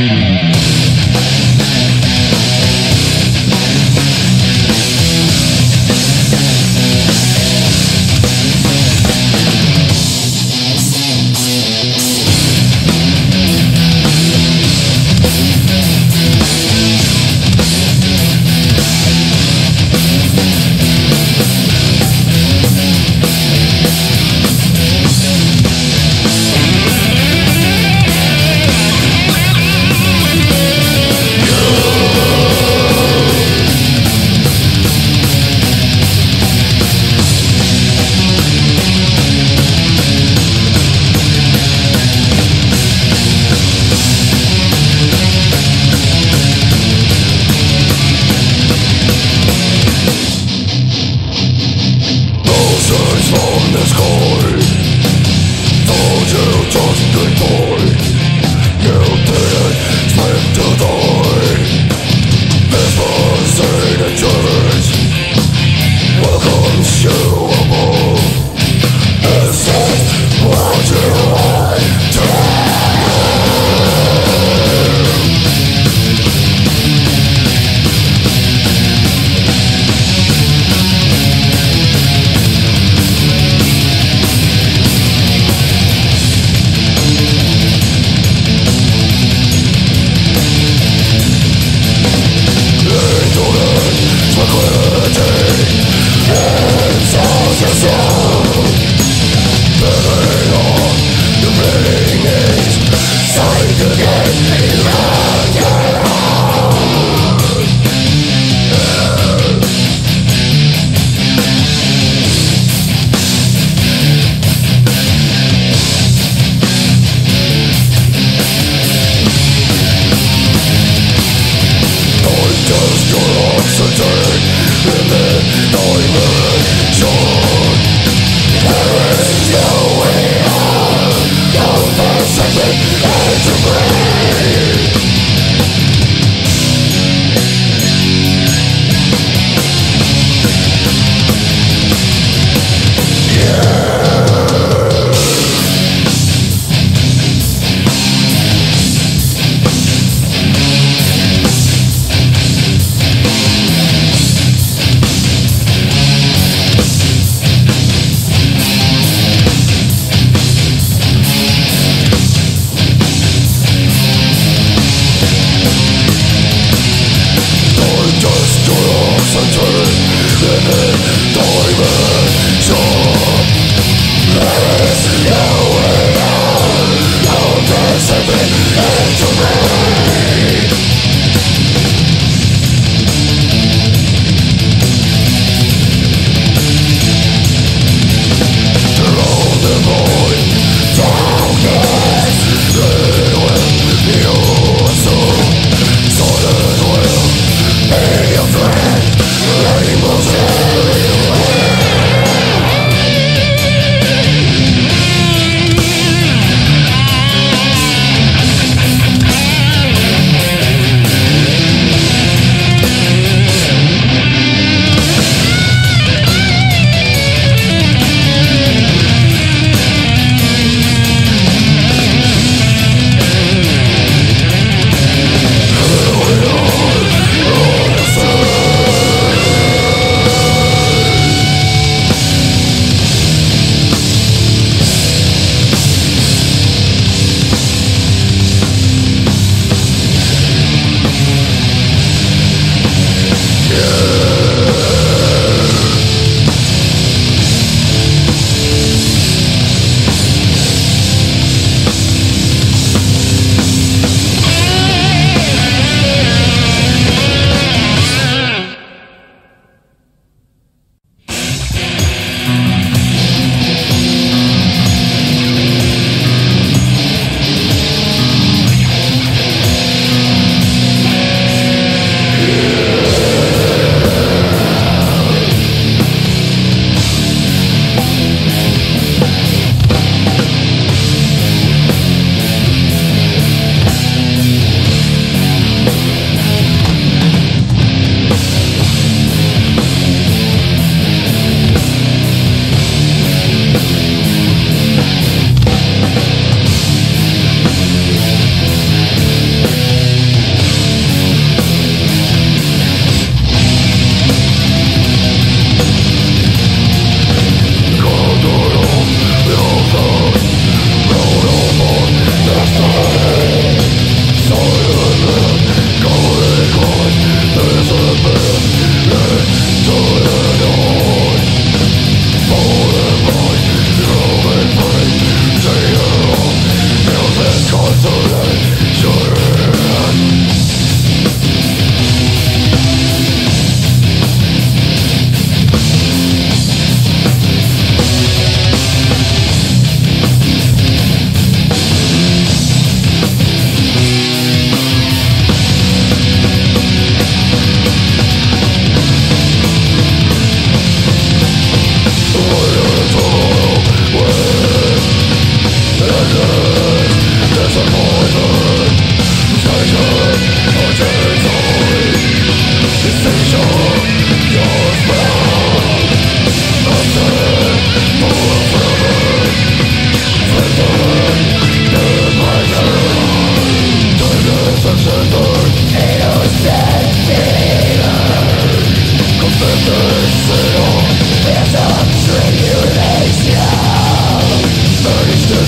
Beating. together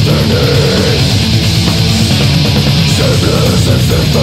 destiny Shameless if they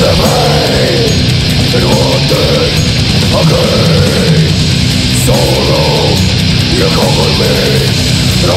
Vise meg en ånder av gøy. Sorrow, jeg kommer med fra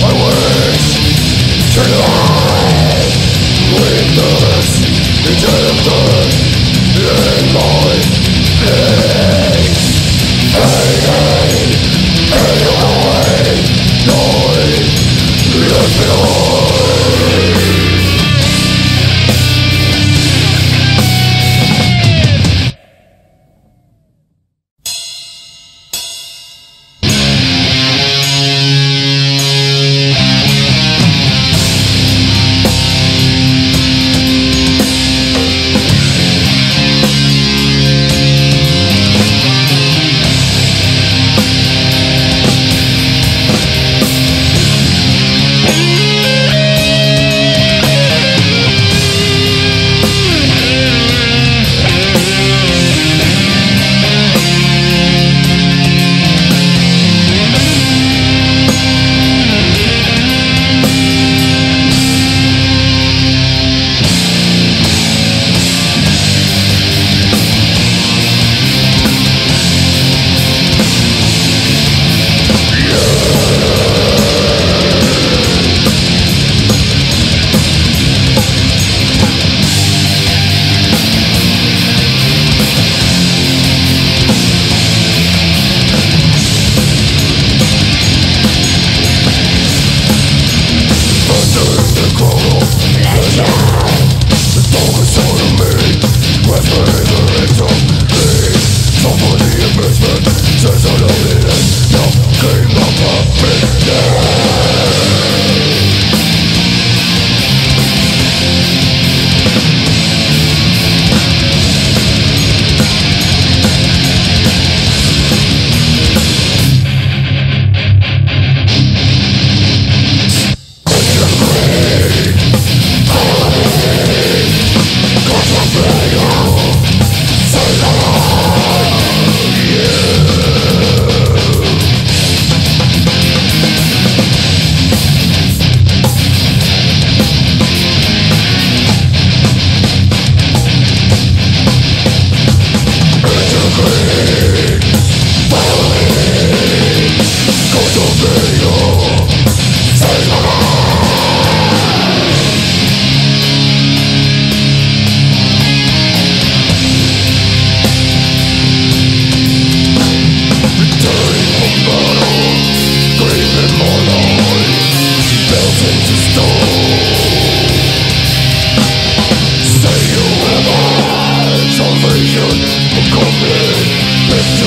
My ways Turn on In my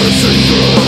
Listen to